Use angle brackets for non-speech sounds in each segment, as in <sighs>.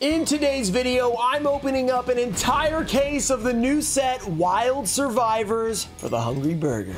In today's video, I'm opening up an entire case of the new set Wild Survivors for the Hungry Burger.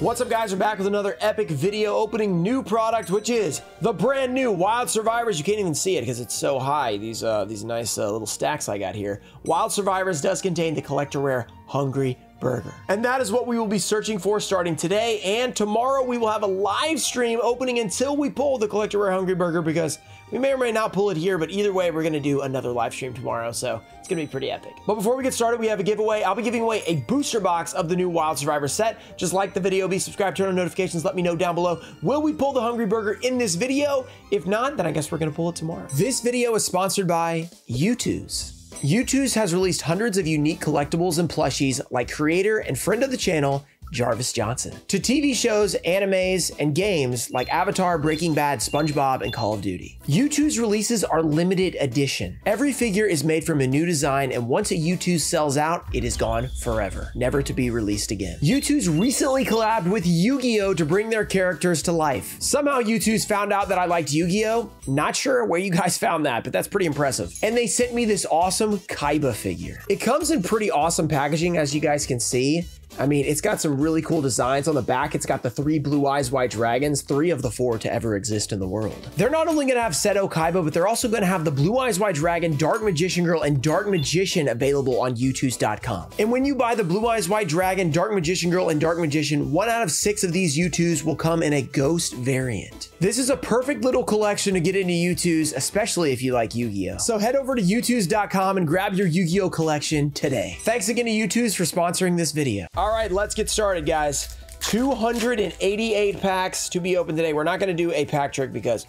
What's up guys, we're back with another epic video opening new product, which is the brand new Wild Survivors. You can't even see it because it's so high, these uh, these nice uh, little stacks I got here. Wild Survivors does contain the collector rare Hungry burger. And that is what we will be searching for starting today. And tomorrow we will have a live stream opening until we pull the Collector Rare Hungry Burger because we may or may not pull it here, but either way, we're to do another live stream tomorrow. So it's to be pretty epic. But before we get started, we have a giveaway. I'll be giving away a booster box of the new Wild Survivor set. Just like the video, be subscribed, turn on notifications, let me know down below. Will we pull the Hungry Burger in this video? If not, then I guess we're to pull it tomorrow. This video is sponsored by YouTooz. YouTooz has released hundreds of unique collectibles and plushies like creator and friend of the channel, Jarvis Johnson, to TV shows, animes, and games like Avatar, Breaking Bad, SpongeBob, and Call of Duty. YouTooz releases are limited edition. Every figure is made from a new design, and once a YouTooz sells out, it is gone forever, never to be released again. YouTooz recently collabed with Yu-Gi-Oh! to bring their characters to life. Somehow YouTooz found out that I liked Yu-Gi-Oh! Not sure where you guys <laughs> found that, but that's pretty impressive. And they sent me this awesome Kaiba figure. It comes in pretty awesome packaging, as you guys can see. I mean, it's got some really cool designs on the back. It's got the three blue eyes white dragons, three of the four to ever exist in the world. They're not only going to have Seto Kaiba, but they're also going to have the blue eyes white dragon, Dark Magician Girl, and Dark Magician available on YouTooz.com. And when you buy the blue eyes white dragon, Dark Magician Girl, and Dark Magician, one out of six of these YouTooz will come in a ghost variant. This is a perfect little collection to get into YouTooz, especially if you like Yu-Gi-Oh! So head over to YouTooz.com and grab your Yu-Gi-Oh! collection today. Thanks again to YouTooz for sponsoring this video. All right, let's get started, guys. 288 packs to be opened today. We're not going to do a pack trick because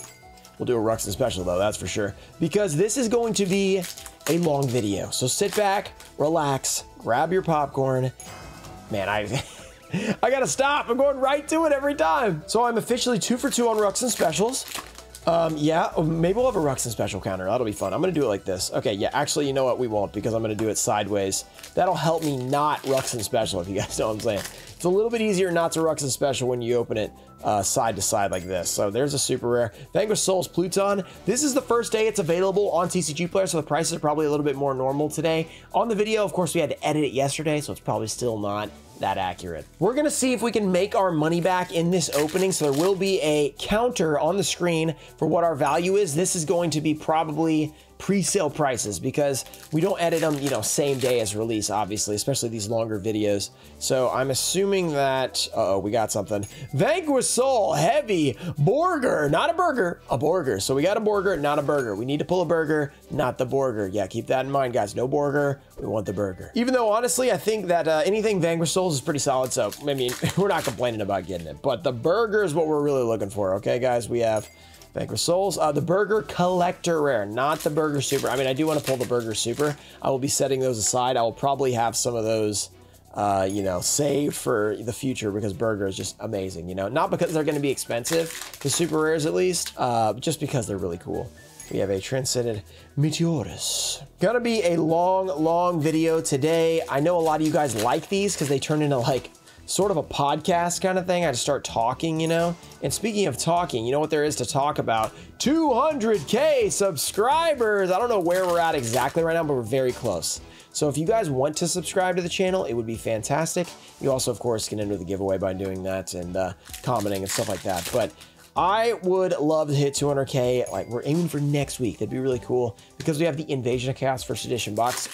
we'll do a Ruxin special, though, that's for sure. Because this is going to be a long video. So sit back, relax, grab your popcorn. Man, I... <laughs> I gotta stop. I'm going right to it every time. So I'm officially two for two on Ruxin specials. Um, yeah, oh, maybe we'll have a Ruxin special counter. That'll be fun. I'm going to do it like this. Okay, yeah, actually, you know what? We won't because I'm going to do it sideways. That'll help me not Ruxin special, if you guys know what I'm saying. It's a little bit easier not to Ruxin special when you open it uh, side to side like this. So there's a super rare. Vanquish Souls Pluton. This is the first day it's available on TCG Player, so the prices are probably a little bit more normal today. On the video, of course, we had to edit it yesterday, so it's probably still not that accurate. We're gonna see if we can make our money back in this opening. So there will be a counter on the screen for what our value is. This is going to be probably pre-sale prices because we don't edit them, you know, same day as release, obviously, especially these longer videos. So I'm assuming that, uh oh we got something. Vanquish Soul, heavy, burger, not a burger, a burger. So we got a burger, not a burger. We need to pull a burger, not the burger. Yeah, keep that in mind, guys. No burger, we want the burger. Even though, honestly, I think that uh, anything Vanquish Souls is pretty solid, so, I mean, <laughs> we're not complaining about getting it. But the burger is what we're really looking for, okay, guys? We have Vanquish Souls. Uh, the Burger Collector Rare, not the Burger Super. I mean, I do want to pull the Burger Super. I will be setting those aside. I will probably have some of those, uh, you know, saved for the future because Burger is just amazing, you know? Not because they're going to be expensive, the Super Rares at least, uh, just because they're really cool. We have a Transcendosaurus Meteorus. Gonna be a long, long video today. I know a lot of you guys like these because they turn into like sort of a podcast kind of thing. I just start talking, you know? And speaking of talking, you know what there is to talk about? 200K subscribers! I don't know where we're at exactly right now, but we're very close. So if you guys want to subscribe to the channel, it would be fantastic. You also, of course, can enter the giveaway by doing that and uh, commenting and stuff like that. But I would love to hit 200K. Like, we're aiming for next week. That'd be really cool because we have the Invasion of Chaos First Edition box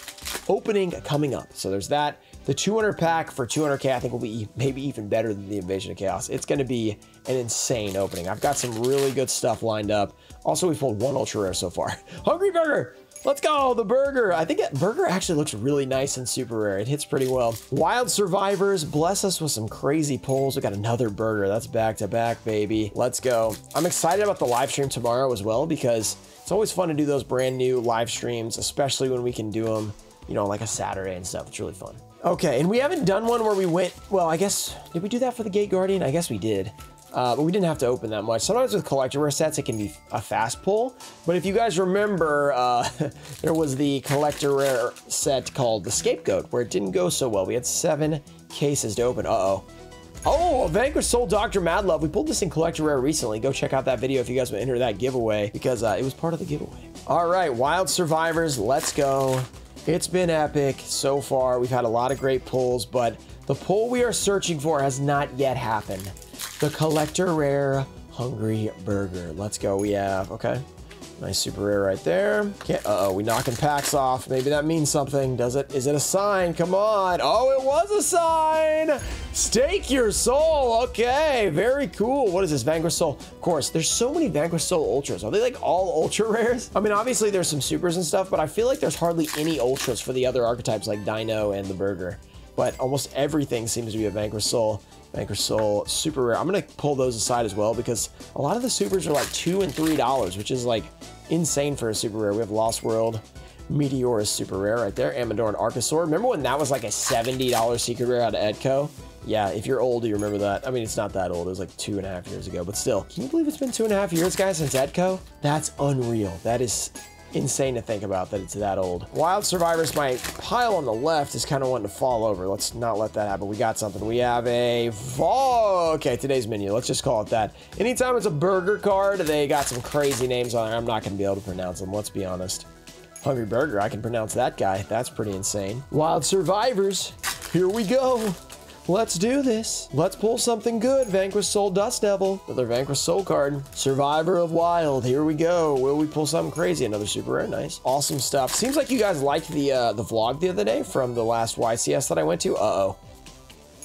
opening coming up. So there's that. The 200 pack for 200k, I think, will be maybe even better than the Invasion of Chaos. It's going to be an insane opening. I've got some really good stuff lined up. Also, we pulled one ultra rare so far. <laughs> Hungry Burger! Let's go, the burger. I think it, burger actually looks really nice and super rare. It hits pretty well. Wild Survivors, bless us with some crazy pulls. We got another burger. That's back to back, baby. Let's go. I'm excited about the live stream tomorrow as well because it's always fun to do those brand new live streams, especially when we can do them, you know, like a Saturday and stuff. It's really fun. Okay, and we haven't done one where we went, well, I guess, did we do that for the Gate Guardian? I guess we did. Uh, but we didn't have to open that much. Sometimes with collector rare sets, it can be a fast pull. But if you guys remember, uh, <laughs> there was the collector rare set called the Scapegoat, where it didn't go so well. We had seven cases to open. Uh-oh. Oh, Vanquish Soul Dr. Madlove. We pulled this in Collector Rare recently. Go check out that video if you guys want to enter that giveaway because uh, it was part of the giveaway. All right, Wild Survivors, let's go. It's been epic so far. We've had a lot of great pulls, but the pull we are searching for has not yet happened. The Collector Rare Hungry Burger. Let's go. We have, okay. Nice super rare right there. Can't, uh-oh, we knocking packs off. Maybe that means something. Does it? Is it a sign? Come on. Oh, it was a sign. Stake your soul. Okay, very cool. What is this? Vanquish Soul. Of course, there's so many Vanquish Soul Ultras. Are they like all Ultra rares? I mean, obviously there's some supers and stuff, but I feel like there's hardly any Ultras for the other archetypes like Dino and the Burger. But almost everything seems to be a Vanquish Soul. Vanquish Soul, super rare. I'm gonna pull those aside as well because a lot of the supers are like two and three dollars, which is like insane for a super rare. We have Lost World, Meteor is super rare right there, Animadorned Archosaur. Remember when that was like a $70 secret rare out of ETCO? Yeah, if you're old, you remember that. I mean, it's not that old. It was like two and a half years ago, but still. Can you believe it's been two and a half years, guys, since ETCO? That's unreal. That is insane to think about that it's that old. Wild Survivors, my pile on the left is kind of wanting to fall over. Let's not let that happen. We got something. We have a Vol. Okay, today's menu. Let's just call it that. Anytime it's a burger card, they got some crazy names on there. I'm not going to be able to pronounce them. Let's be honest. Hungry Burger, I can pronounce that guy. That's pretty insane. Wild Survivors, here we go. Let's do this. Let's pull something good. Vanquish Soul Dust Devil. Another Vanquish Soul card. Survivor of Wild. Here we go. Will we pull something crazy? Another super rare. Nice. Awesome stuff. Seems like you guys liked the uh, the vlog the other day from the last YCS that I went to. Uh-oh.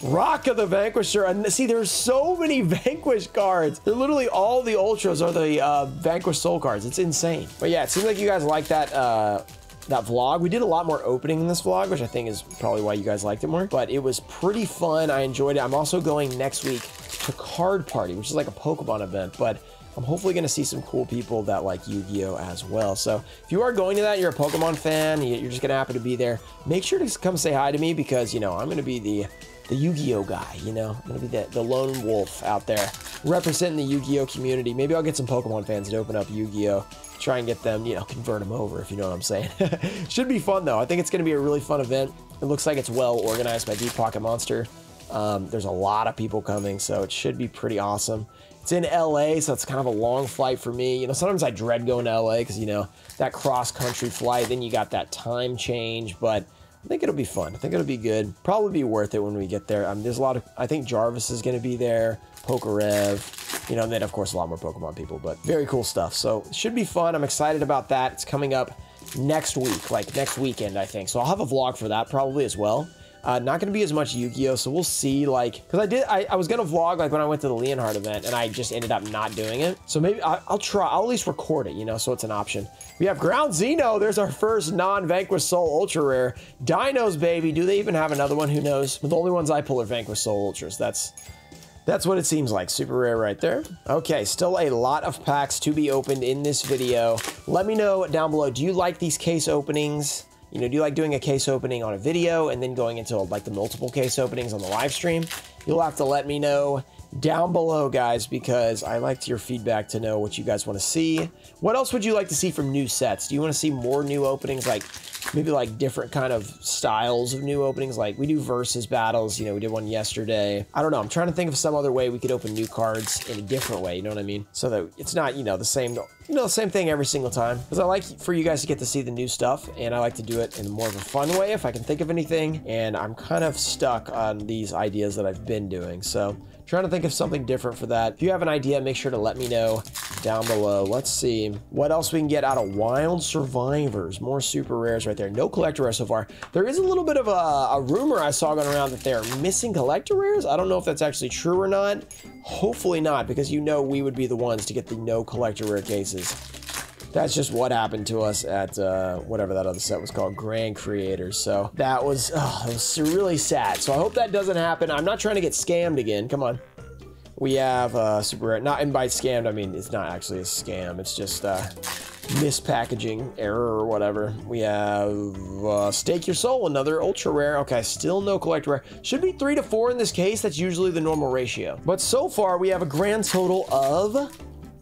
Rock of the Vanquisher. And see, there's so many <laughs> Vanquish cards. They're literally all the Ultras are the uh, Vanquish Soul cards. It's insane. But yeah, it seems like you guys like that uh, that vlog. We did a lot more opening in this vlog, which I think is probably why you guys liked it more. But it was pretty fun. I enjoyed it. I'm also going next week to Card Party, which is like a Pokemon event, but I'm hopefully going to see some cool people that like Yu-Gi-Oh as well. So if you are going to that, you're a Pokemon fan, you're just going to happen to be there, make sure to come say hi to me because, you know, I'm going to be the the Yu-Gi-Oh guy, you know? I'm gonna be the, the lone wolf out there representing the Yu-Gi-Oh community. Maybe I'll get some Pokemon fans to open up Yu-Gi-Oh try and get them, you know, convert them over, if you know what I'm saying. <laughs> Should be fun, though. I think it's going to be a really fun event. It looks like it's well organized by Deep Pocket Monster. Um, there's a lot of people coming, so it should be pretty awesome. It's in LA, so it's kind of a long flight for me. You know, sometimes I dread going to LA because, you know, that cross-country flight, then you got that time change, but I think it'll be fun. I think it'll be good. Probably be worth it when we get there. Um, there's a lot of, I think Jarvis is going to be there, Pokerev, you know, and then of course a lot more Pokemon people, but very cool stuff. So should be fun. I'm excited about that. It's coming up next week, like next weekend, I think. So I'll have a vlog for that probably as well. Uh, not going to be as much Yu-Gi-Oh, so we'll see, like, because I did, I, I was going to vlog, like, when I went to the Leonhart event, and I just ended up not doing it. So maybe I, will try, I'll at least record it, you know, so it's an option. We have Ground Xeno, there's our first non-Vanquish Soul Ultra Rare. Dinos, baby, do they even have another one? Who knows? But the only ones I pull are Vanquish Soul Ultras. That's that's what it seems like. Super rare right there. Okay, still a lot of packs to be opened in this video. Let me know down below, do you like these case openings? You know, do you like doing a case opening on a video and then going into like the multiple case openings on the live stream? You'll have to let me know down below, guys, because I liked your feedback to know what you guys want to see. What else would you like to see from new sets? Do you want to see more new openings, like maybe like different kind of styles of new openings. Like we do versus battles, you know, we did one yesterday. I don't know. I'm trying to think of some other way we could open new cards in a different way. You know what I mean? So that it's not, you know, the same, you know, the same thing every single time. Because I like for you guys to get to see the new stuff, and I like to do it in more of a fun way if I can think of anything. And I'm kind of stuck on these ideas that I've been doing. So trying to think of something different for that. If you have an idea, make sure to let me know down below. Let's see what else we can get out of Wild Survivors. More super rares right there. No collector rares so far. There is a little bit of a, a rumor I saw going around that they're missing collector rares. I don't know if that's actually true or not. Hopefully not, because you know we would be the ones to get the no collector rare cases. That's just what happened to us at uh, whatever that other set was called, Grand Creators. So that was, oh, that was really sad. So I hope that doesn't happen. I'm not trying to get scammed again. Come on. We have uh, super rare, not invite scammed. I mean, it's not actually a scam. It's just uh, mispackaging error or whatever. We have uh, Stake Your Soul, another ultra rare. Okay, still no collector rare. Should be three to four in this case. That's usually the normal ratio. But so far, we have a grand total of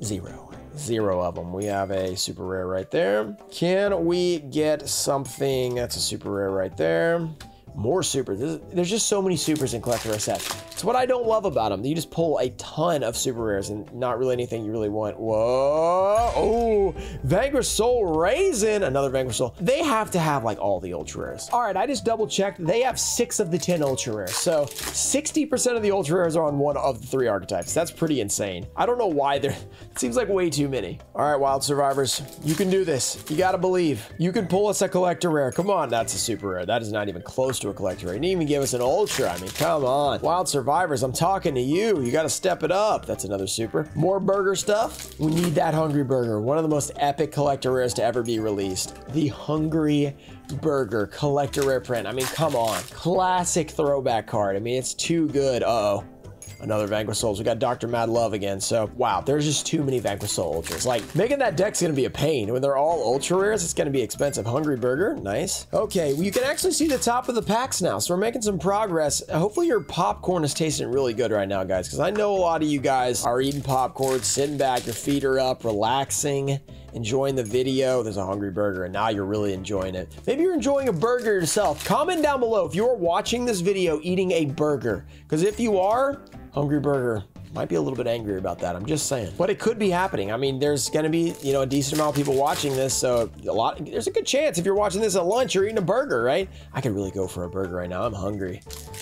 zero. Zero of them. We have a super rare right there. Can we get something? That's a super rare right there. More supers. There's, just so many supers in collector sets. It's what I don't love about them. You just pull a ton of super rares and not really anything you really want. Whoa. Oh, Vanquish Soul Raisin. Another Vanquish Soul. They have to have like all the ultra rares. All right, I just double checked. They have six of the 10 ultra rares. So 60% of the ultra rares are on one of the three archetypes. That's pretty insane. I don't know why they're, it seems like way too many. All right, Wild Survivors, you can do this. You gotta believe. You can pull us a collector rare. Come on, that's a super rare. That is not even close to a collector. You didn't even give us an ultra. I mean, come on. Wild Survivors, I'm talking to you. You gotta step it up. That's another super. More burger stuff. We need that Hungry Burger. One of the most epic collector rares to ever be released. The Hungry Burger collector rare print. I mean, come on. Classic throwback card. I mean, it's too good. Uh-oh another Vanquish Souls. We got Dr. Mad Love again. So, wow, there's just too many Vanquish Soul Ultras. Like, making that deck's gonna be a pain. When they're all Ultra Rares, it's gonna be expensive. Hungry Burger, nice. Okay, well, you can actually see the top of the packs now, so we're making some progress. Hopefully your popcorn is tasting really good right now, guys, because I know a lot of you guys are eating popcorn, sitting back, your feet are up, relaxing, enjoying the video. There's a hungry burger, and now you're really enjoying it. Maybe you're enjoying a burger yourself. Comment down below if you're watching this video eating a burger, because if you are, Hungry Burger might be a little bit angry about that. I'm just saying. But it could be happening. I mean, there's going to be, you know, a decent amount of people watching this. So a lot, there's a good chance if you're watching this at lunch, you're eating a burger, right? I could really go for a burger right now. I'm hungry.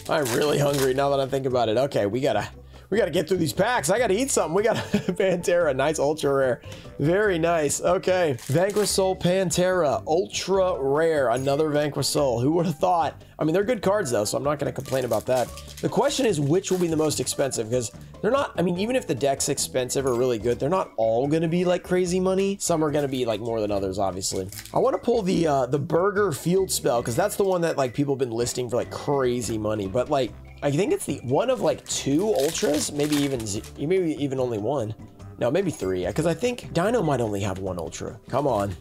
I'm really hungry now that I think about it. Okay, we got to we got to get through these packs. I got to eat something. We got <laughs> Pantera, nice ultra rare. Very nice. Okay, Vanquish Soul Pantera, ultra rare. Another Vanquish Soul. Who would have thought? I mean, they're good cards though, so I'm not going to complain about that. The question is which will be the most expensive because they're not, I mean, even if the deck's expensive or really good, they're not all going to be like crazy money. Some are going to be like more than others, obviously. I want to pull the uh, the Burger Field Spell because that's the one that like people have been listing for like crazy money. But like I think it's the one of like two ultras, maybe even maybe even only one. No, maybe three, because I think Dino might only have one ultra. Come on.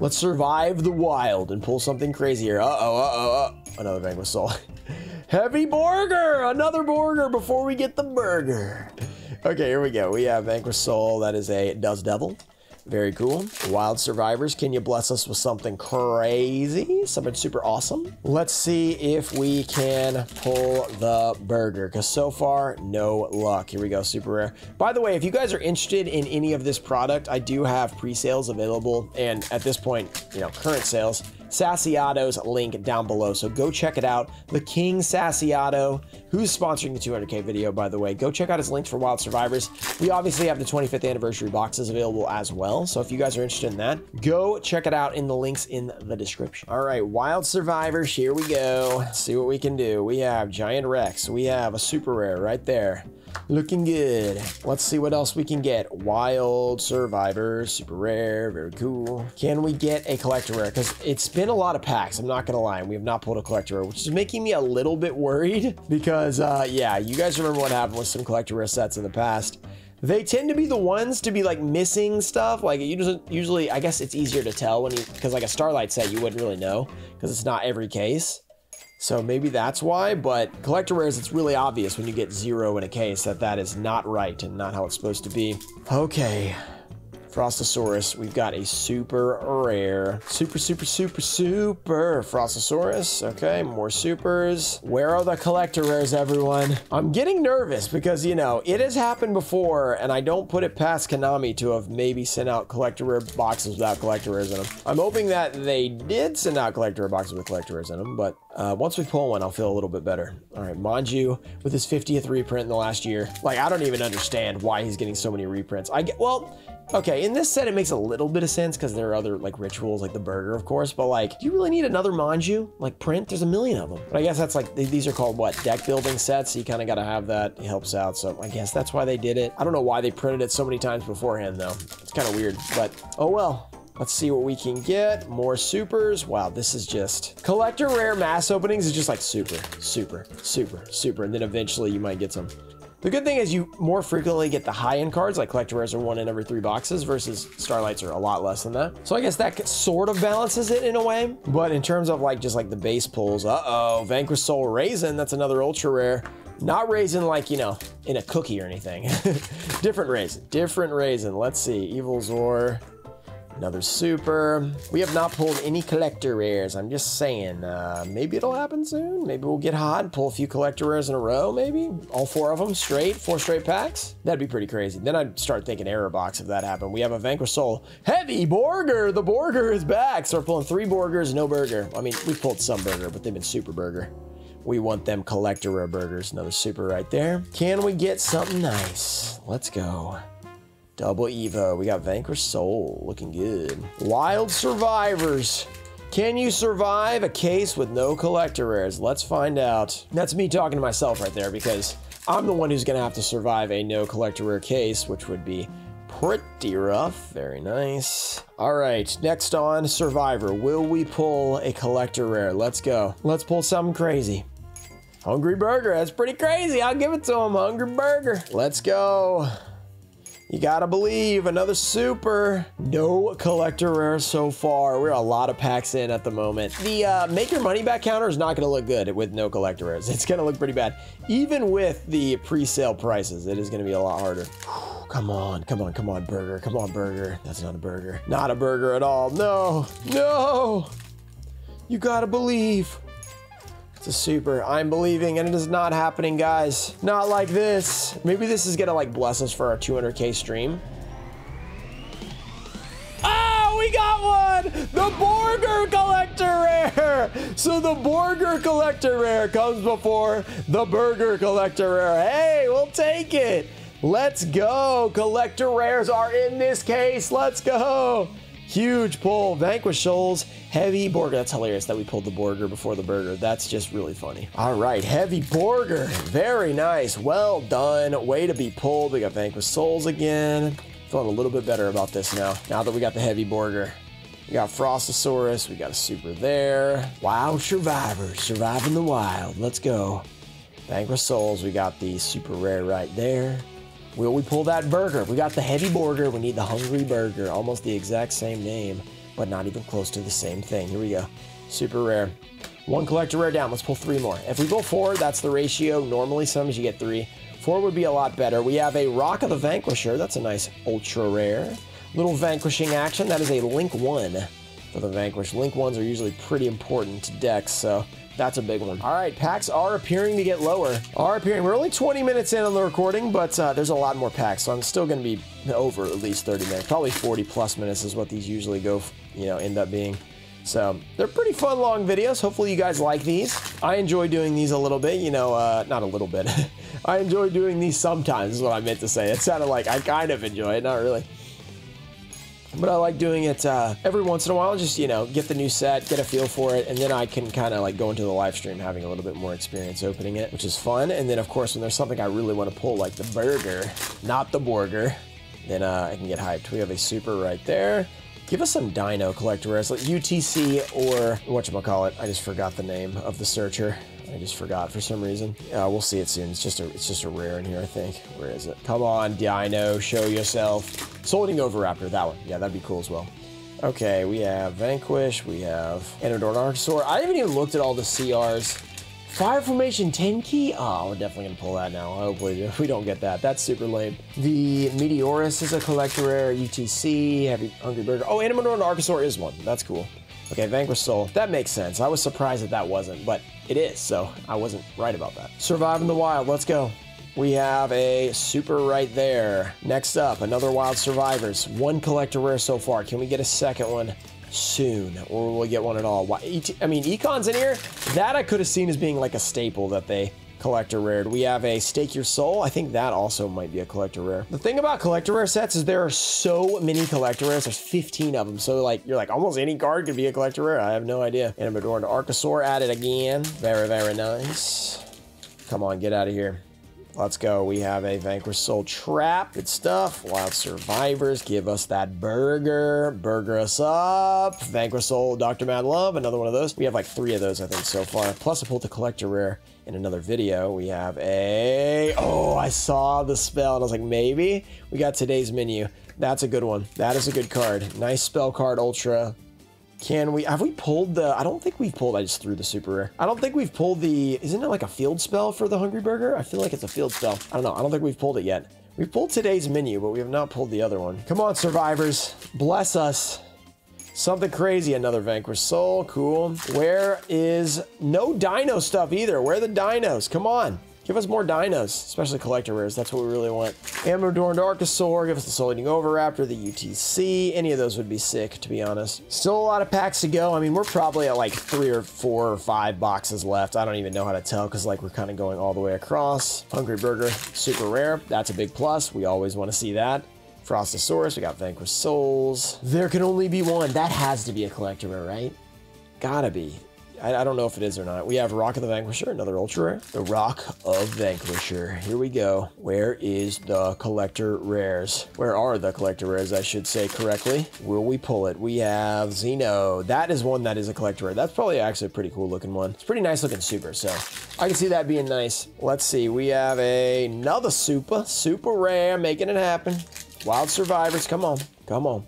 Let's survive the wild and pull something crazy here. Uh-oh, uh-oh, uh Another Vanquish <laughs> Soul. Heavy Burger! Another Burger before we get the burger. Okay, here we go. We have Vanquish Soul. That is a Dust Devil. Very cool. Wild Survivors, can you bless us with something crazy? Something super awesome? Let's see if we can pull the burger, because so far, no luck. Here we go, super rare. By the way, if you guys are interested in any of this product, I do have pre-sales available, and at this point, you know, current sales. Sassyotto's link down below. So go check it out. The King Sassiato, who's sponsoring the 200K video, by the way. Go check out his links for Wild Survivors. We obviously have the 25th anniversary boxes available as well. So if you guys are interested in that, go check it out in the links in the description. All right, Wild Survivors, here we go. Let's see what we can do. We have Giant Rex. We have a super rare right there. Looking good. Let's see what else we can get. Wild Survivor, super rare, very cool. Can we get a collector rare? Because it's been a lot of packs, I'm not gonna lie. We have not pulled a collector rare, which is making me a little bit worried <laughs> because, uh, yeah, you guys remember what happened with some collector rare sets in the past. They tend to be the ones to be like missing stuff. Like usually, usually I guess it's easier to tell when you, because like a Starlight set, you wouldn't really know because it's not every case. So maybe that's why, but collector rares, it's really obvious when you get zero in a case that that is not right and not how it's supposed to be. Okay, Frostosaurus, we've got a super rare, super, super, super, super Frostosaurus. Okay, more supers. Where are the collector rares, everyone? I'm getting nervous because, you know, it has happened before, and I don't put it past Konami to have maybe sent out collector rare boxes without collector rares in them. I'm hoping that they did send out collector rare boxes with collector rares in them, but uh, once we pull one, I'll feel a little bit better. All right, Manju with his 50th reprint in the last year. Like, I don't even understand why he's getting so many reprints. I get, well, Okay, in this set, it makes a little bit of sense because there are other like rituals, like the burger, of course. But like, do you really need another Manju? Like print? There's a million of them. But I guess that's like these are called what deck building sets. So you kind of got to have that. It helps out. So I guess that's why they did it. I don't know why they printed it so many times beforehand though. It's kind of weird. But oh well. Let's see what we can get. More supers. Wow, this is just... Collector rare mass openings is just like super, super, super, super. And then eventually you might get some the good thing is you more frequently get the high-end cards, like Collector Rares are one in every three boxes, versus Starlights are a lot less than that. So I guess that sort of balances it in a way. But in terms of like just like the base pulls, uh-oh, Vanquish Soul Raisin, that's another ultra rare. Not raisin like, you know, in a cookie or anything. <laughs> different raisin, different raisin. Let's see, Evil Zor, Another super. We have not pulled any collector rares. I'm just saying, uh, maybe it'll happen soon. Maybe we'll get hot and pull a few collector rares in a row, maybe. All four of them straight, four straight packs. That'd be pretty crazy. Then I'd start thinking error box if that happened. We have a Vanquish Soul. Heavy Borger! The Borger is back. So we're pulling three Borgers, no Burger. I mean, we pulled some Burger, but they've been Super Burger. We want them collector rare burgers. Another super right there. Can we get something nice? Let's go. Double Evo. We got Vanquish Soul. Looking good. Wild Survivors. Can you survive a case with no collector rares? Let's find out. That's me talking to myself right there because I'm the one who's going to have to survive a no collector rare case, which would be pretty rough. Very nice. All right, next on Survivor. Will we pull a collector rare? Let's go. Let's pull something crazy. Hungry Burger, that's pretty crazy. I'll give it to him. Hungry Burger. Let's go. You gotta believe, another super. No collector rare so far. We're a lot of packs in at the moment. The uh, make your money back counter is not gonna look good with no collector rares. It's gonna look pretty bad. Even with the pre-sale prices, it is gonna be a lot harder. Come on, come on, come on, burger. Come on, burger. That's not a burger. Not a burger at all. No, no. You gotta believe. It's a super. I'm believing, and it is not happening, guys. Not like this. Maybe this is gonna like bless us for our 200k stream. Oh, we got one! The Borger Collector Rare! So the Borger Collector Rare comes before the Burger Collector Rare. Hey, we'll take it. Let's go. Collector Rares are in this case. Let's go. Huge pull. Vanquish Souls. Heavy Borger. That's hilarious that we pulled the Borger before the Burger. That's just really funny. All right. Heavy Borger. Very nice. Well done. Way to be pulled. We got Vanquish Souls again. Feeling a little bit better about this now. Now that we got the Heavy Borger. We got Frostosaurus. We got a super there. Wild Survivors. Surviving the wild. Let's go. Vanquish Souls. We got the super rare right there. Will we pull that burger? We got the heavy burger. We need the hungry burger. Almost the exact same name, but not even close to the same thing. Here we go. Super rare. One collector rare down. Let's pull three more. If we go four, that's the ratio. Normally, sometimes you get three. Four would be a lot better. We have a Rock of the Vanquisher. That's a nice ultra rare. Little vanquishing action. That is a Link 1 for the Vanquish. Link 1s are usually pretty important to decks, so that's a big one. All right, packs are appearing to get lower. Are appearing. We're only 20 minutes in on the recording, but uh, there's a lot more packs, so I'm still going to be over at least 30 minutes. Probably 40 plus minutes is what these usually go, you know, end up being. So they're pretty fun long videos. Hopefully you guys like these. I enjoy doing these a little bit, you know, uh, not a little bit. <laughs> I enjoy doing these sometimes is what I meant to say. It sounded like I kind of enjoy it, not really. But I like doing it uh, every once in a while, just, you know, get the new set, get a feel for it, and then I can kind of like go into the live stream having a little bit more experience opening it, which is fun. And then, of course, when there's something I really want to pull, like the burger, not the burger, then uh, I can get hyped. We have a super right there. Give us some Dino collector rares, like UTC or whatchamacallit. I just forgot the name of the searcher. I just forgot for some reason. Uh, we'll see it soon. It's just a it's just a rare in here, I think. Where is it? Come on, Dino, show yourself. Soul Eating Oviraptor, that one. Yeah, that'd be cool as well. Okay, we have Vanquish, we have Animadorned Archosaur. I haven't even looked at all the CRs. Fire Formation Tenki? Oh, we're definitely gonna pull that now. Hopefully <laughs> we don't get that. That's super lame. The Meteorus is a collector rare, UTC, Heavy Hungry Burger. Oh, Animadorned Archosaur is one. That's cool. Okay, Vanquish Soul. That makes sense. I was surprised that that wasn't, but it is, so I wasn't right about that. Survive in the Wild, let's go. We have a super right there. Next up, another Wild Survivors. One collector rare so far. Can we get a second one soon? Or will we get one at all? I mean, Econ's in here. That I could have seen as being like a staple that they collector rare. We have a Stake Your Soul. I think that also might be a collector rare. The thing about collector rare sets is there are so many collector rares. There's 15 of them. So like, you're like, almost any card could be a collector rare. I have no idea. And I'm adorned added again. Very, very nice. Come on, get out of here. Let's go. We have a Vanquish Soul Trap. Good stuff. Wild Survivors. Give us that burger. Burger us up. Vanquish Soul Dr. Mad Love. Another one of those. We have like three of those, I think, so far. Plus, I pulled the Collector Rare in another video. We have a... Oh, I saw the spell, and I was like, maybe? We got today's menu. That's a good one. That is a good card. Nice spell card, Ultra. Can we, have we pulled the, I don't think we've pulled, I just threw the super rare. I don't think we've pulled the, isn't it like a field spell for the Hungry Burger? I feel like it's a field spell. I don't know. I don't think we've pulled it yet. We've pulled today's menu, but we have not pulled the other one. Come on, survivors. Bless us. Something crazy, another Vanquish Soul. Cool. Where is no dino stuff either? Where are the dinos? Come on. Give us more dinos, especially collector rares. That's what we really want. Animadorned Archosaur, give us the Soul Eating Oviraptor, the UTC. Any of those would be sick, to be honest. Still a lot of packs to go. I mean, we're probably at like three or four or five boxes left. I don't even know how to tell because like we're kind of going all the way across. Hungry Burger, super rare. That's a big plus. We always want to see that. Frostosaurus, we got Vanquish Souls. There can only be one. That has to be a collector rare, right? Gotta be. I, I, don't know if it is or not. We have Rock of the Vanquisher, another ultra rare. The Rock of Vanquisher. Here we go. Where is the collector rares? Where are the collector rares, I should say correctly? Will we pull it? We have Xeno. That is one that is a collector rare. That's probably actually a pretty cool looking one. It's pretty nice looking super, so I can see that being nice. Let's see. We have a, another super, super rare, making it happen. Wild Survivors, come on, come on.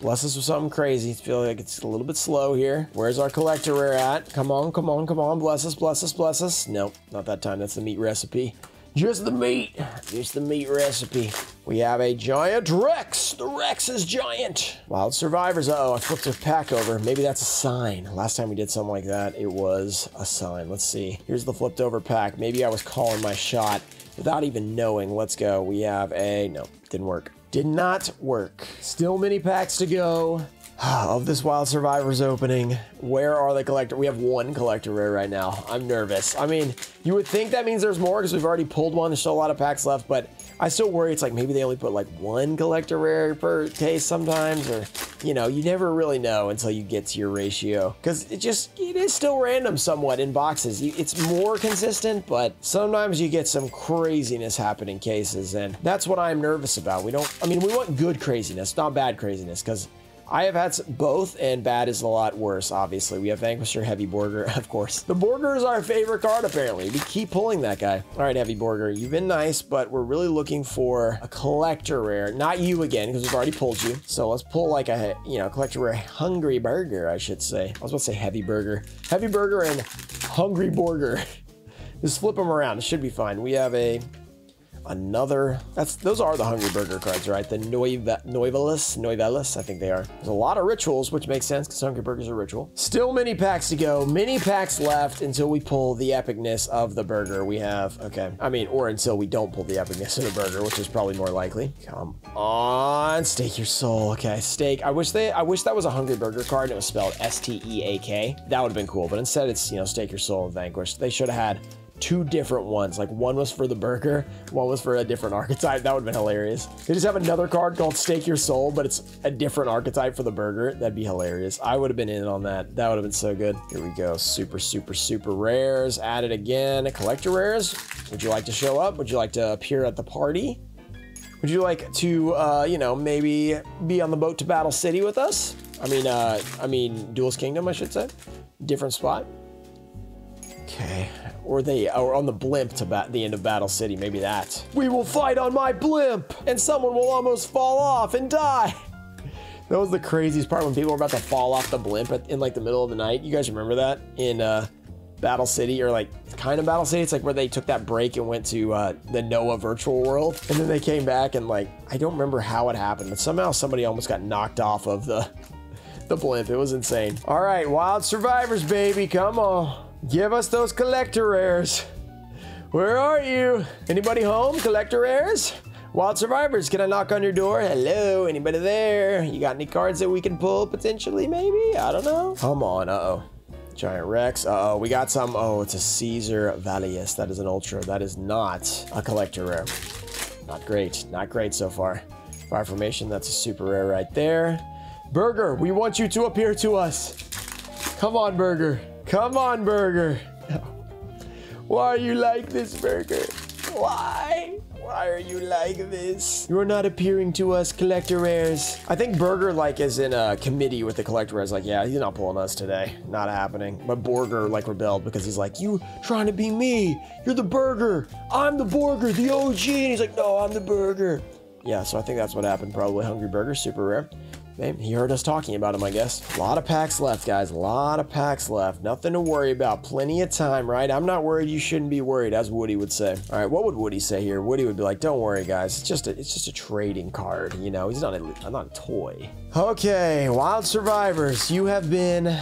Bless us with something crazy. Feel like it's a little bit slow here. Where's our collector rare at? Come on, come on, come on. Bless us, bless us, bless us. Nope, not that time. That's the meat recipe. Just the meat. Just the meat recipe. We have a giant Rex. The Rex is giant. Wild Survivors. Uh oh I flipped a pack over. Maybe that's a sign. Last time we did something like that, it was a sign. Let's see. Here's the flipped over pack. Maybe I was calling my shot without even knowing. Let's go. We have a... No, didn't work. Did not work. Still many packs to go <sighs> of this Wild Survivors opening. Where are the collector? We have one collector rare right now. I'm nervous. I mean, you would think that means there's more because we've already pulled one. There's still a lot of packs left, but I still worry it's like maybe they only put like one collector rare per case sometimes, or you know, you never really know until you get to your ratio because it just it is still random somewhat in boxes. It's more consistent, but sometimes you get some craziness happen in cases, and that's what I'm nervous about. We don't. I mean, we want good craziness, not bad craziness, because I have had both, and bad is a lot worse, obviously. We have Vanquisher, Heavy Borger, <laughs> of course. The Borger is our favorite card, apparently. We keep pulling that guy. All right, Heavy Borger, you've been nice, but we're really looking for a collector rare. Not you again, because we've already pulled you. So let's pull like a, you know, collector rare Hungry Burger, I should say. I was about to say Heavy Burger. Heavy Burger and Hungry Borger. <laughs> Just flip them around. It should be fine. We have a another that's those are the hungry burger cards right? The Noive, noivelus noivelus i think they are. There's a lot of rituals which makes sense because hungry burgers are ritual. Still many packs to go many packs left until we pull the epicness of the burger. We have okay i mean or until we don't pull the epicness of the burger which is probably more likely. Come on stake your soul okay stake. I wish they i wish that was a hungry burger card and it was spelled s-t-e-a-k that would have been cool but instead it's you know stake your soul and vanquish. They should have had two different ones. Like one was for the burger, one was for a different archetype. That would have been hilarious. They just have another card called Stake Your Soul, but it's a different archetype for the burger. That'd be hilarious. I would have been in on that. That would have been so good. Here we go. Super, super, super rares. Added again. Collector rares. Would you like to show up? Would you like to appear at the party? Would you like to, uh, you know, maybe be on the boat to Battle City with us? I mean, uh, I mean, Duelist Kingdom, I should say. Different spot. Okay, or they or on the blimp to the end of Battle City. Maybe that. We will fight on my blimp, and someone will almost fall off and die. <laughs> That was the craziest part when people were about to fall off the blimp at, in like the middle of the night. You guys remember that in uh, Battle City or like kind of Battle City? It's like where they took that break and went to uh, the Noah virtual world, and then they came back and like I don't remember how it happened, but somehow somebody almost got knocked off of the <laughs> the blimp. It was insane. All right, Wild Survivors, baby, come on. Give us those collector rares. Where are you? Anybody home? Collector rares? Wild Survivors, can I knock on your door? Hello, anybody there? You got any cards that we can pull potentially, maybe? I don't know. Come on, uh-oh. Giant Rex. Uh oh we got some. Oh, it's a Caesar Valius. That is an Ultra. That is not a collector rare. Not great. Not great so far. Fire Formation, that's a super rare right there. Burger, we want you to appear to us. Come on, Burger. Come on, Burger. <laughs> Why are you like this, Burger? Why? Why are you like this? You are not appearing to us, Collector Rares. I think Burger, like, is in a committee with the Collector Rares. Like, yeah, he's not pulling us today. Not happening. But Borger, like, rebelled because he's like, you trying to be me. You're the Burger. I'm the Borger, the OG. And he's like, no, I'm the Burger. Yeah, so I think that's what happened. Probably Hungry Burger, super rare. He heard us talking about him, I guess. A lot of packs left, guys. A lot of packs left. Nothing to worry about. Plenty of time, right? I'm not worried. You shouldn't be worried, as Woody would say. All right, what would Woody say here? Woody would be like, "Don't worry, guys. It's just a, it's just a trading card. You know, he's not a, not a toy." Okay, Wild Survivors, you have been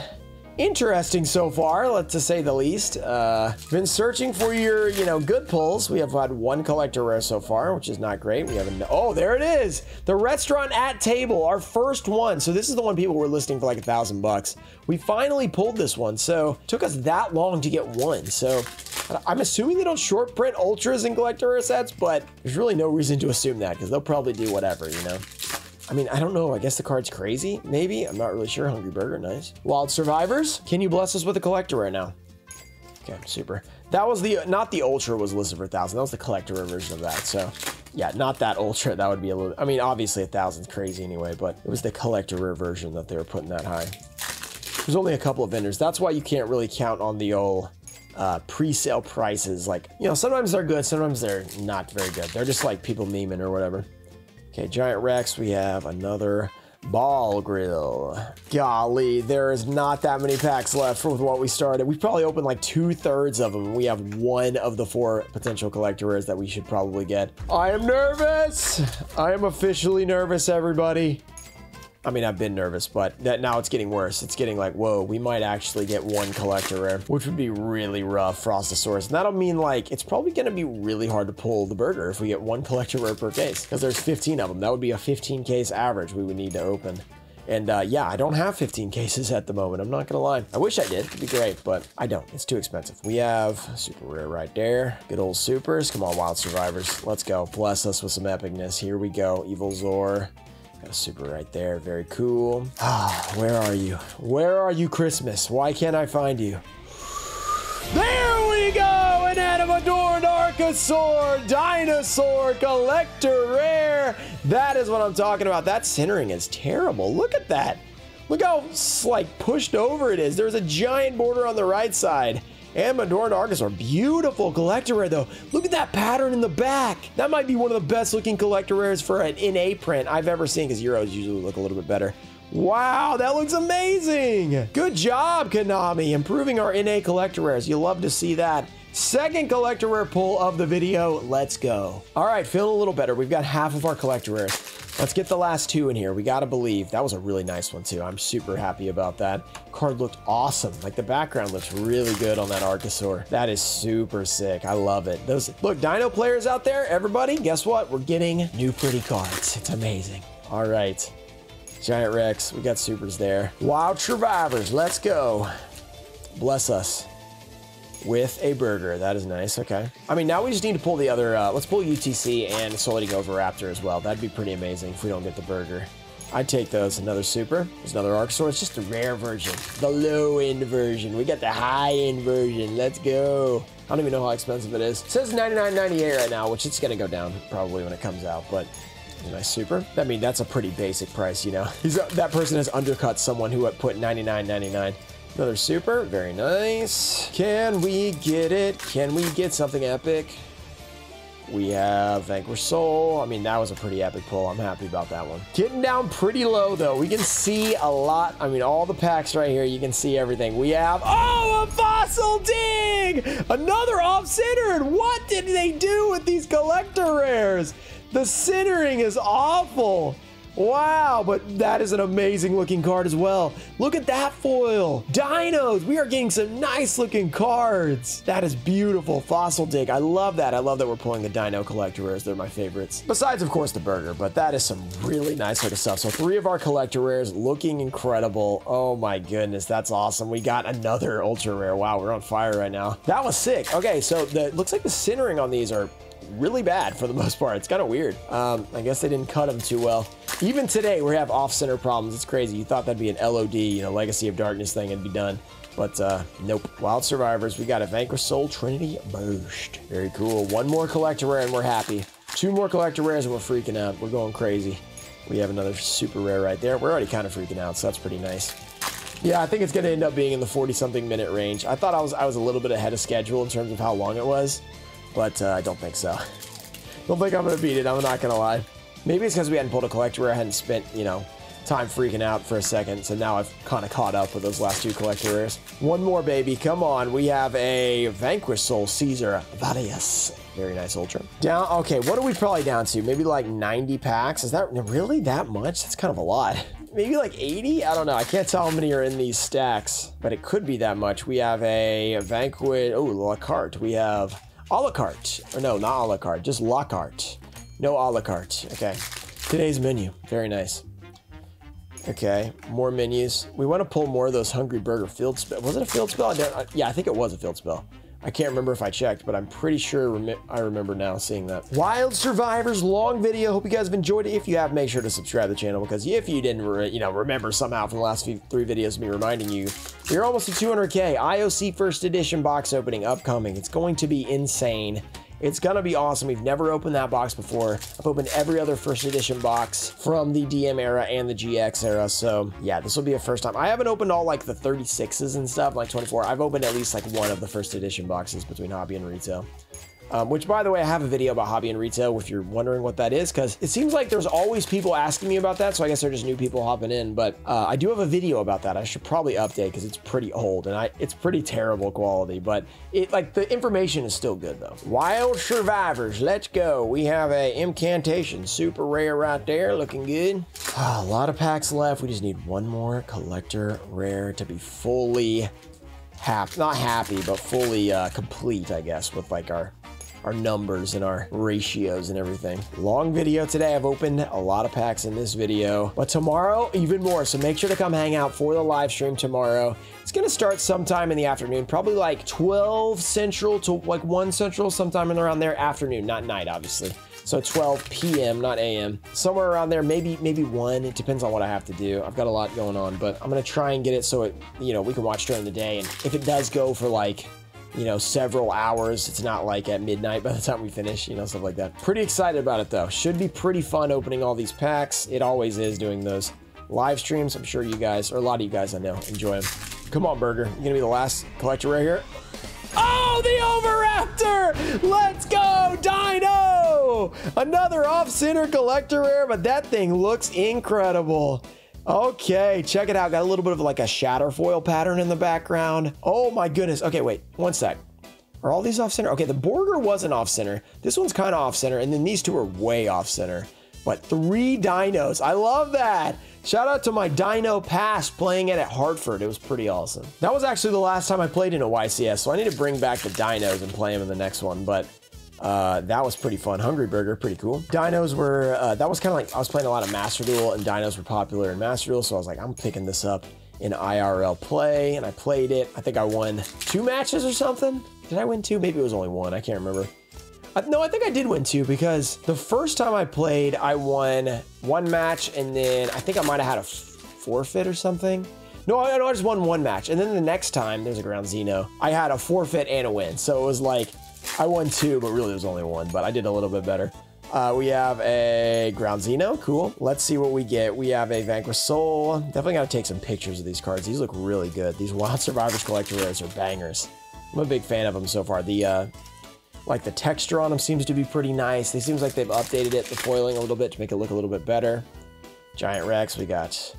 interesting so far, let's to say the least. Uh, been searching for your, you know, good pulls. We have had one collector rare so far, which is not great. We have an, oh, there it is. The restaurant at table, our first one. So this is the one people were listing for like a thousand bucks. We finally pulled this one. So took us that long to get one. So I'm assuming they don't short print ultras in collector rare sets, but there's really no reason to assume that because they'll probably do whatever, you know. I mean, I don't know. I guess the card's crazy, maybe? I'm not really sure. Hungry Burger, nice. Wild Survivors, can you bless us with a collector right now? Okay, super. That was the, not the Ultra was listed for 1,000. That was the collector version of that, so... Yeah, not that Ultra. That would be a little... I mean, obviously a 1,000's crazy anyway, but it was the collector rare version that they were putting that high. There's only a couple of vendors. That's why you can't really count on the old uh, pre-sale prices. Like, you know, sometimes they're good, sometimes they're not very good. They're just like people memeing or whatever. Okay, Giant Rex, we have another ball grill. Golly, there is not that many packs left with what we started. We probably opened like two thirds of them. We have one of the four potential collector rares that we should probably get. I am nervous. I am officially nervous, everybody. I mean, I've been nervous, but that now it's getting worse. It's getting like, whoa, we might actually get one collector rare, which would be really rough, for Frostosaurus. And that'll mean like, it's probably to be really hard to pull the burger if we get one collector rare per case, because there's 15 of them. That would be a 15 case average we would need to open. And uh, yeah, I don't have 15 cases at the moment. I'm not gonna lie. I wish I did. It'd be great, but I don't. It's too expensive. We have super rare right there. Good old supers. Come on, wild survivors. Let's go. Bless us with some epicness. Here we go. Evil Zor. Got a super right there. Very cool. Ah, where are you? Where are you, Christmas? Why can't I find you? There we go! An Animadorned Archosaur Dinosaur Collector Rare. That is what I'm talking about. That centering is terrible. Look at that. Look how like pushed over it is. There's a giant border on the right side. And Animadorned Archosaur Beautiful collector rare, though. Look at that pattern in the back. That might be one of the best looking collector rares for an NA print I've ever seen, because Euros usually look a little bit better. Wow, that looks amazing. Good job, Konami, improving our NA collector rares. You love to see that. Second collector rare pull of the video. Let's go. All right, feel a little better. We've got half of our collector rares. Let's get the last two in here. We gotta believe. That was a really nice one too. I'm super happy about that. Card looked awesome. Like the background looks really good on that Archosaur. That is super sick. I love it. Those Look, Dino players out there, everybody, guess what? We're getting new pretty cards. It's amazing. All right. Giant Rex, we got supers there. Wild Survivors, let's go. Bless us with a burger. That is nice. Okay. I mean, now we just need to pull the other. Uh, let's pull UTC and Soul Eating Oviraptor as well. That'd be pretty amazing if we don't get the burger. I'd take those. Another super. There's another Archosaur. It's just the rare version, the low end version. We got the high end version. Let's go. I don't even know how expensive it is. It says 99.98 right now, which it's gonna go down probably when it comes out, but nice super. I mean, that's a pretty basic price, you know. <laughs> That person has undercut someone who put 99.99. Another super, very nice. Can we get it? Can we get something epic? We have Vanquish Soul. I mean, that was a pretty epic pull. I'm happy about that one. Getting down pretty low, though. We can see a lot. I mean, all the packs right here, you can see everything. We have, oh, a Fossil Dig! Another off-centered. What did they do with these collector rares? The centering is awful. Wow, but that is an amazing looking card as well. Look at that foil. Dinos, we are getting some nice looking cards. That is beautiful. Fossil Dig, I love that. I love that we're pulling the Dino Collector Rares. They're my favorites. Besides, of course, the burger, but that is some really nice looking stuff. So three of our Collector Rares looking incredible. Oh my goodness, that's awesome. We got another Ultra Rare. Wow, we're on fire right now. That was sick. Okay, so the looks like the centering on these are really bad for the <laughs> most part. It's kind of weird. Um, I guess they didn't cut them too well. Even today, we have off-center problems. It's crazy. You thought that'd be an LOD, you know, Legacy of Darkness thing and be done. But uh, nope. Wild Survivors, we got a Vanquish Soul Trinity Boost. Very cool. One more Collector Rare and we're happy. Two more Collector Rares and we're freaking out. We're going crazy. We have another super rare right there. We're already kind of freaking out, so that's pretty nice. Yeah, I think it's going to end up being in the 40-something minute range. I thought I was I was a little bit ahead of schedule in terms of how long it was but uh, I don't think so. don't think I'm going to beat it, I'm not going to lie. Maybe it's because we hadn't pulled a collector where I hadn't spent, you know, time freaking out for a second, so now I've kind of caught up with those last two collector rares. One more, baby. Come on. We have a Vanquish Soul Caesar Valius. Very nice ultra. Down, okay, what are we probably down to? Maybe like 90 packs? Is that really that much? That's kind of a lot. Maybe like 80? I don't know. I can't tell how many are in these stacks, but it could be that much. We have a Vanquish, oh, La Carte. We have a la carte. Or no, not a la carte, just la carte. No a la carte. Okay. Today's menu. Very nice. Okay, more menus. We want to pull more of those Hungry Burger field spell. Was it a field spell? I yeah, I think it was a field spell. I can't remember if I checked, but I'm pretty sure I remember now seeing that. Wild Survivors long video. Hope you guys have enjoyed it. If you have, make sure to subscribe to the channel because if you didn't, you know, remember somehow from the last few, three videos, me reminding you, you're almost at 200k. IOC first edition box opening upcoming. It's going to be insane. It's gonna be awesome. We've never opened that box before. I've opened every other first edition box from the DM era and the GX era. So yeah, this will be a first time. I haven't opened all like the 36s and stuff, like 24. I've opened at least like one of the first edition boxes between hobby and retail. Um, which, by the way, I have a video about hobby and retail if you're wondering what that is, because it seems like there's always people asking me about that, so I guess they're just new people hopping in. But uh, I do have a video about that. I should probably update because it's pretty old and I it's pretty terrible quality, but it like the information is still good though. Wild Survivors, let's go. We have a Incantation, super rare right there, looking good. <sighs> A lot of packs left. We just need one more collector rare to be fully happy, not happy, but fully uh, complete, I guess, with like our our numbers and our ratios and everything. Long video today. I've opened a lot of packs in this video, but tomorrow even more. So make sure to come hang out for the live stream tomorrow. It's going to start sometime in the afternoon, probably like 12 central to like 1 central, sometime in around there afternoon, not night, obviously. So 12 p.m., not a.m. Somewhere around there, maybe maybe 1. It depends on what I have to do. I've got a lot going on, but I'm to try and get it so it, you know, we can watch during the day. And if it does go for like you know, several hours. It's not like at midnight by the time we finish, you know, stuff like that. Pretty excited about it though. Should be pretty fun opening all these packs. It always is doing those live streams. I'm sure you guys, or a lot of you guys I know, enjoy them. Come on, Burger. You're gonna be the last collector right here. Oh, the Oviraptor! Let's go, Dino! Another off-center collector rare, but that thing looks incredible. Okay, check it out. Got a little bit of like a shatter foil pattern in the background. Oh my goodness. Okay, wait, one sec. Are all these off center? Okay, the border wasn't off center. This one's kind of off center, and then these two are way off center. But three dinos. I love that. Shout out to my Dino past playing it at Hartford. It was pretty awesome. That was actually the last time I played in a YCS, so I need to bring back the dinos and play them in the next one. But uh, that was pretty fun. Hungry Burger, pretty cool. Dinos were, uh, that was kind of like, I was playing a lot of Master Duel and dinos were popular in Master Duel. So I was like, I'm picking this up in IRL play and I played it. I think I won two matches or something. Did I win two? Maybe it was only one. I can't remember. Uh, no, I think I did win two because the first time I played, I won one match and then I think I might have had a forfeit or something. No, I, I just won one match. And then the next time, there's a ground Xeno, I had a forfeit and a win. So it was like I won two, but really there's only one, but I did a little bit better. Uh, we have a Ground Xeno. Cool. Let's see what we get. We have a Vanquish Soul. Definitely got to take some pictures of these cards. These look really good. These Wild Survivors Collector Rares are bangers. I'm a big fan of them so far. The, uh, like, the texture on them seems to be pretty nice. They seems like they've updated it, the foiling a little bit to make it look a little bit better. Giant Rex. We got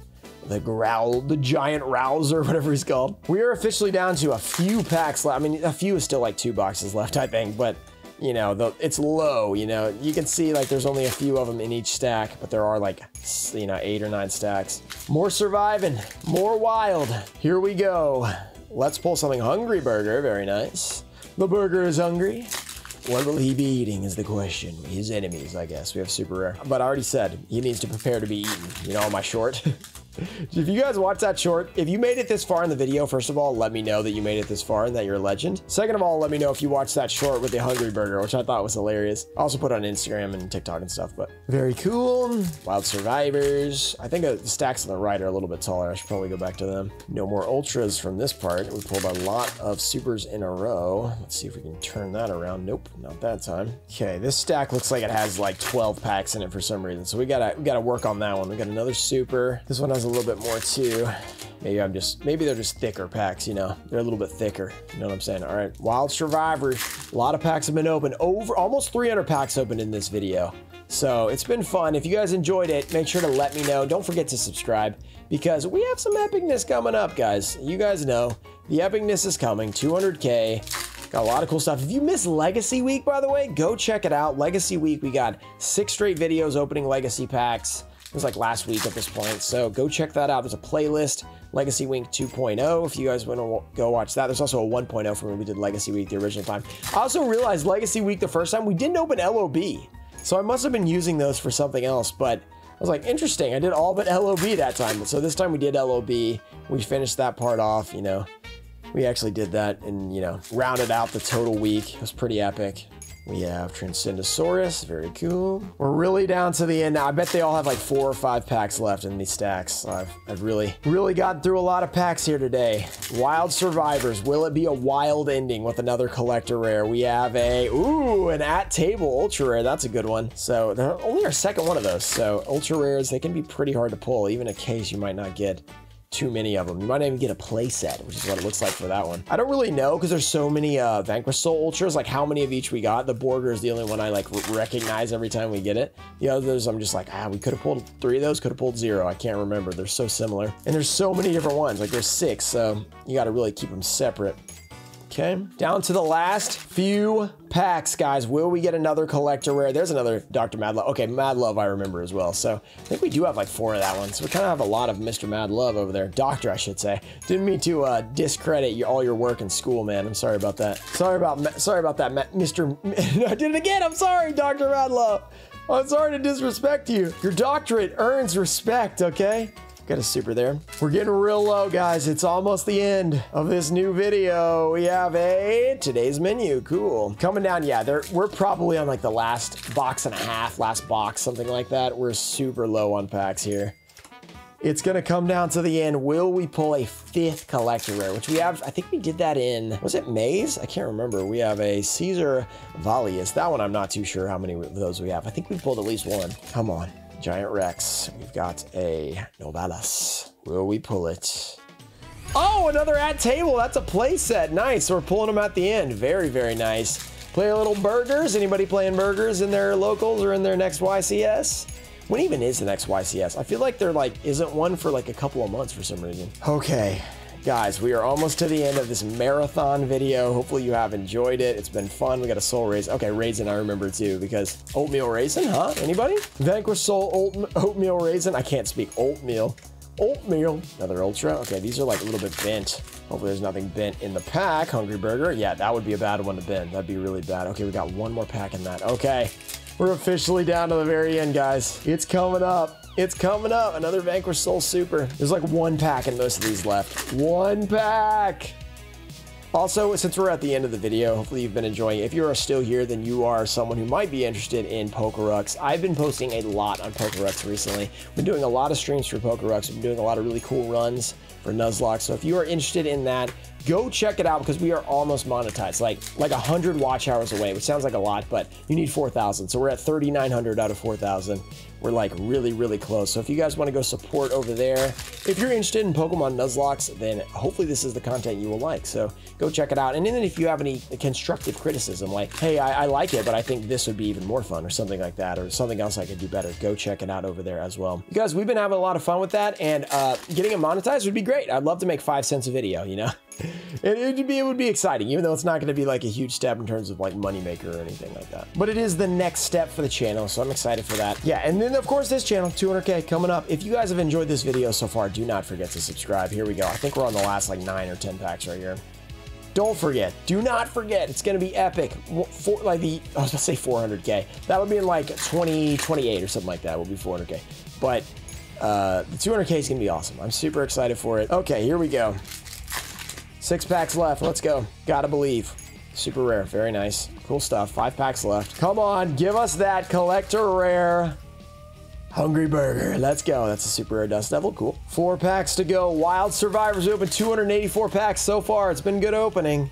the growl, the giant rouser, <laughs> whatever he's called. We are officially down to a few packs left. I mean, a few is still like two boxes left, I think, but you know, the, it's low, you know, you can see like there's only a few of them in each stack, but there are like, you know, eight or nine stacks. More surviving, more wild. Here we go. Let's pull something hungry burger. Very nice. The burger is hungry. What will he be eating is the question. His enemies, I guess. We have super rare. But I already said he needs to prepare to be eaten. You know, my short. <laughs> if you guys watch that short, if you made it this far in the video, first of all, let me know that you made it this far and that you're a legend. Second of all, let me know if you watched that short with the Hungry Burger, which I thought was hilarious. I also put on Instagram and TikTok and stuff, but very cool. Wild Survivors. I think uh, the stacks on the right are a little bit taller. I should probably go back to them. No more Ultras from this part. We pulled a lot of Supers in a row. Let's see if we can turn that around. Nope, not that time. Okay, this stack looks like it has like 12 packs in it for some reason, so we gotta, we gotta work on that one. We got another Super. This one has a little bit more too. Maybe I'm just, maybe they're just thicker packs, you know? They're a little bit thicker, you know what I'm saying? All right, Wild Survivors. A lot of packs have been opened. Over, almost 300 packs opened in this video. So it's been fun. If you guys enjoyed it, make sure to let me know. Don't forget to subscribe because we have some epicness coming up, guys. You guys know the epicness is coming. 200k. Got a lot of cool stuff. If you missed Legacy Week, by the way, go check it out. Legacy Week, we got six straight videos opening Legacy packs. It was like last week at this point. So go check that out. There's a playlist, Legacy Week 2.0, if you guys want to go watch that. There's also a 1.0 from when we did Legacy Week the original time. I also realized Legacy Week the first time, we didn't open LOB. So I must have been using those for something else, but I was like, interesting. I did all but LOB that time. So this time we did LOB. We finished that part off, you know. We actually did that and, you know, rounded out the total week. It was pretty epic. We have Transcendosaurus, very cool. We're really down to the end now. I bet they all have like four or five packs left in these stacks. I've, I've really, really gotten through a lot of packs here today. Wild Survivors, will it be a wild ending with another collector rare? We have a, ooh, an at table ultra rare. That's a good one. So they're only our second one of those. So ultra rares, they can be pretty hard to pull, even a case you might not get too many of them. You might even get a playset, which is what it looks like for that one. I don't really know because there's so many uh, Vanquish Soul Ultras, like how many of each we got. The Borger is the only one I like recognize every time we get it. The others, I'm just like, ah, we could have pulled three of those, could have pulled zero. I can't remember. They're so similar. And there's so many different ones. Like there's six, so you got to really keep them separate. Okay, down to the last few packs, guys. Will we get another collector rare? There's another Dr. Mad Love. Okay, Mad Love I remember as well. So I think we do have like four of that one. So we kind of have a lot of Mr. Mad Love over there. Doctor, I should say. Didn't mean to uh, discredit all your work in school, man. I'm sorry about that. Sorry about sorry about that, Mr. <laughs> I did it again. I'm sorry, Dr. Mad Love. I'm sorry to disrespect you. Your doctorate earns respect, okay? Got a super there. We're getting real low, guys. It's almost the end of this new video. We have a today's menu. Cool. Coming down, yeah, we're probably on like the last box and a half, last box, something like that. We're super low on packs here. It's to come down to the end. Will we pull a fifth collector rare, which we have, I think we did that in, was it Maze? I can't remember. We have a Caesar Valius. That one, I'm not too sure how many of those we have. I think we pulled at least one. Come on. Giant Rex. We've got a Novalis. Will we pull it? Oh, another at table. That's a play set. Nice. We're pulling them at the end. Very, very nice. Play a little burgers. Anybody playing burgers in their locals or in their next YCS? When even is the next YCS? I feel like there like isn't one for like a couple of months for some reason. Okay, Guys, we are almost to the end of this marathon video. Hopefully you have enjoyed it. It's been fun. We got a soul raisin. Okay, raisin I remember too because oatmeal raisin, huh? Anybody? Vanquish soul oat, oatmeal raisin. I can't speak oatmeal. Oatmeal. Another ultra. Okay, these are like a little bit bent. Hopefully there's nothing bent in the pack. Hungry Burger. Yeah, that would be a bad one to bend. That'd be really bad. Okay, we got one more pack in that. Okay. We're officially down to the very end, guys. It's coming up. It's coming up. Another Vanquish Soul Super. There's like one pack in most of these left. One pack. Also, since we're at the end of the video, hopefully you've been enjoying it. If you are still here, then you are someone who might be interested in Pokerux. I've been posting a lot on Pokerux recently. Been doing a lot of streams for Pokerux. Been doing a lot of really cool runs for Nuzlocke. So if you are interested in that, go check it out because we are almost monetized, like like 100 watch hours away, which sounds like a lot, but you need 4,000. So we're at 3,900 out of 4,000. We're like really, really close. So if you guys want to go support over there, if you're interested in Pokemon Nuzlockes, then hopefully this is the content you will like. So go check it out. And then if you have any constructive criticism, like, hey, I, I like it, but I think this would be even more fun or something like that, or something else I could do better, go check it out over there as well. You guys, we've been having a lot of fun with that, and uh, getting it monetized would be great. I'd love to make five cents a video, you know? <laughs> it, it, would be, it would be exciting, even though it's not going to be like a huge step in terms of like moneymaker or anything like that. But it is the next step for the channel, so I'm excited for that. Yeah, and then of course this channel, 200k coming up. If you guys have enjoyed this video so far, do not forget to subscribe. Here we go. I think we're on the last like nine or 10 packs right here. Don't forget, do not forget, it's gonna be epic. For, like the, I was gonna say 400k. That'll be in like 2028 or something like that. Will be 400k. But uh, the 200k is gonna be awesome. I'm super excited for it. Okay, here we go. Six packs left. Let's go. Gotta believe. Super rare. Very nice. Cool stuff. Five packs left. Come on. Give us that collector rare. Hungry Burger. Let's go. That's a super rare Dust Devil. Cool. Four packs to go. Wild Survivors open 284 packs so far. It's been good opening.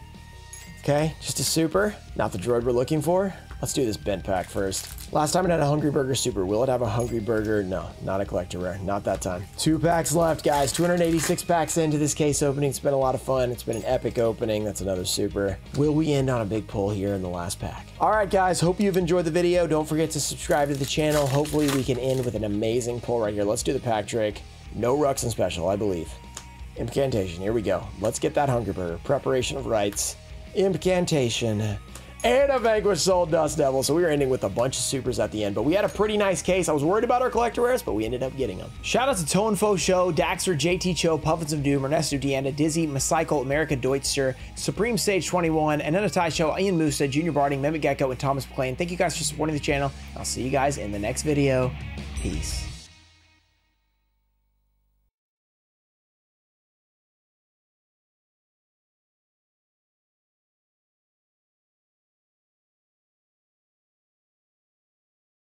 Okay, just a super. Not the droid we're looking for. Let's do this bent pack first. Last time it had a Hungry Burger Super. Will it have a Hungry Burger? No, not a collector rare. Not that time. Two packs left, guys. 286 packs into this case opening. It's been a lot of fun. It's been an epic opening. That's another super. Will we end on a big pull here in the last pack? All right, guys. Hope you've enjoyed the video. Don't forget to subscribe to the channel. Hopefully we can end with an amazing pull right here. Let's do the pack trick. No Ruxin special, I believe. Incantation. Here we go. Let's get that Hungry Burger. Preparation of rites. Incantation and a Vanquish Soul Dust Devil. So we were ending with a bunch of supers at the end, but we had a pretty nice case. I was worried about our collector rares, but we ended up getting them. Shout out to Tonefo Show, Daxter, JT Cho, Puffins of Doom, Ernesto Deanda, Dizzy, Macycle, America Deutzer, Supreme Stage 21, Ananatai Show, Ian Musa, Junior Barding, Mimic Gecko, and Thomas McLean. Thank you guys for supporting the channel. I'll see you guys in the next video. Peace.